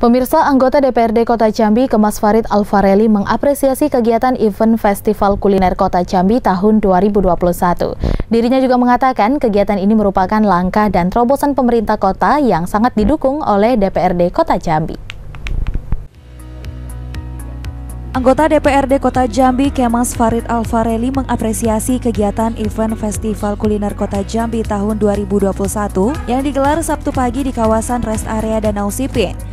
Pemirsa anggota DPRD Kota Jambi Kemas Farid Alfareli mengapresiasi kegiatan event Festival Kuliner Kota Jambi tahun 2021. Dirinya juga mengatakan kegiatan ini merupakan langkah dan terobosan pemerintah kota yang sangat didukung oleh DPRD Kota Jambi. Anggota DPRD Kota Jambi Kemas Farid Alfareli mengapresiasi kegiatan event Festival Kuliner Kota Jambi tahun 2021 yang digelar Sabtu pagi di kawasan rest area Danau Sipin.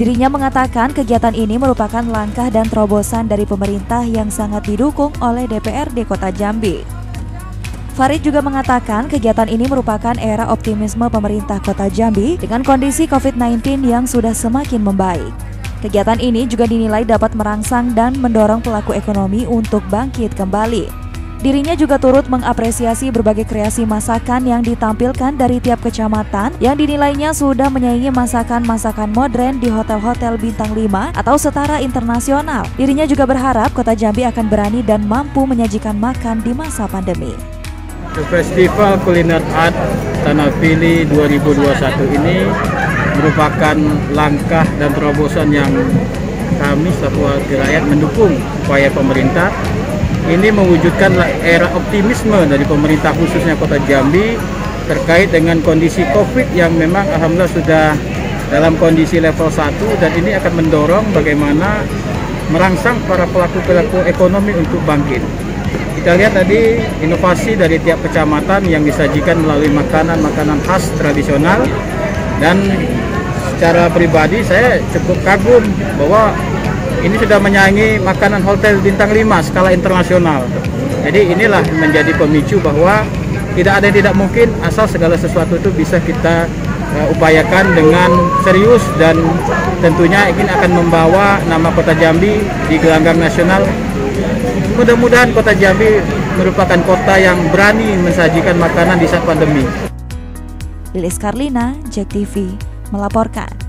Dirinya mengatakan kegiatan ini merupakan langkah dan terobosan dari pemerintah yang sangat didukung oleh DPRD Kota Jambi. Farid juga mengatakan kegiatan ini merupakan era optimisme pemerintah Kota Jambi dengan kondisi COVID-19 yang sudah semakin membaik. Kegiatan ini juga dinilai dapat merangsang dan mendorong pelaku ekonomi untuk bangkit kembali. Dirinya juga turut mengapresiasi berbagai kreasi masakan yang ditampilkan dari tiap kecamatan yang dinilainya sudah menyaingi masakan-masakan modern di hotel-hotel bintang 5 atau setara internasional. Dirinya juga berharap Kota Jambi akan berani dan mampu menyajikan makan di masa pandemi. Festival Kuliner Art Tanah Pili 2021 ini merupakan langkah dan terobosan yang kami selaku rakyat mendukung upaya pemerintah ini mewujudkan era optimisme dari pemerintah khususnya Kota Jambi terkait dengan kondisi COVID yang memang alhamdulillah sudah dalam kondisi level 1 dan ini akan mendorong bagaimana merangsang para pelaku-pelaku ekonomi untuk bangkit. Kita lihat tadi inovasi dari tiap kecamatan yang disajikan melalui makanan-makanan khas tradisional dan secara pribadi saya cukup kagum bahwa ini sudah menyaingi makanan hotel bintang 5 skala internasional. Jadi inilah menjadi pemicu bahwa tidak ada yang tidak mungkin asal segala sesuatu itu bisa kita uh, upayakan dengan serius dan tentunya ini akan membawa nama Kota Jambi di gelanggang nasional. Mudah-mudahan Kota Jambi merupakan kota yang berani mensajikan makanan di saat pandemi. Lilis Karlina, Jack TV, melaporkan.